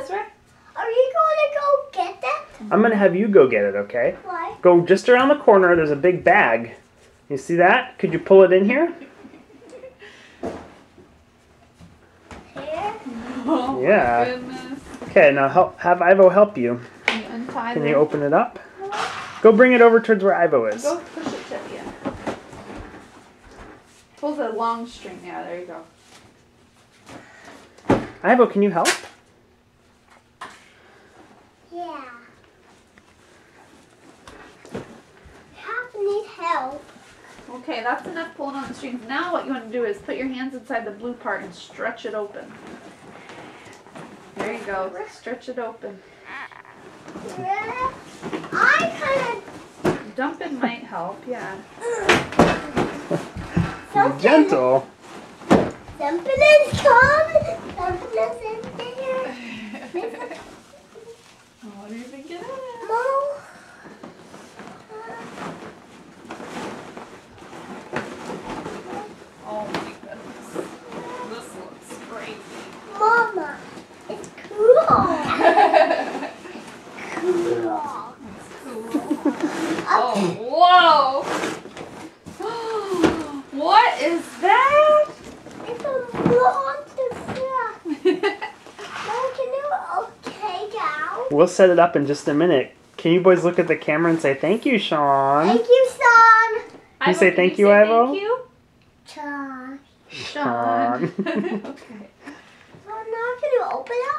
this way? Are you going to go get that? I'm gonna have you go get it, okay? Why? Go just around the corner. There's a big bag. You see that? Could you pull it in here? Here? Oh, Yeah. Okay, now help, have Ivo help you. Can you untie Can the- you open it up? Go bring it over towards where Ivo is. Go push it to you. Pull the long string. Yeah, there you go. Ivo, can you help? Yeah. Half need help. Okay, that's enough pulling on the strings. Now what you want to do is put your hands inside the blue part and stretch it open. There you go. Stretch it open. Yeah. I Dumping might help, yeah. kind gentle. Something is coming. Something is in there. What do you think it is? Mom. Crazy. Mama, it's cool. cool. Oh, whoa! what is that? It's a monster stuff. Mom, can you okay out? We'll set it up in just a minute. Can you boys look at the camera and say thank you, Sean? Thank you, son. You say thank you, say Ivo? Thank you, Sean. Sean. okay. Oh, now can you open up?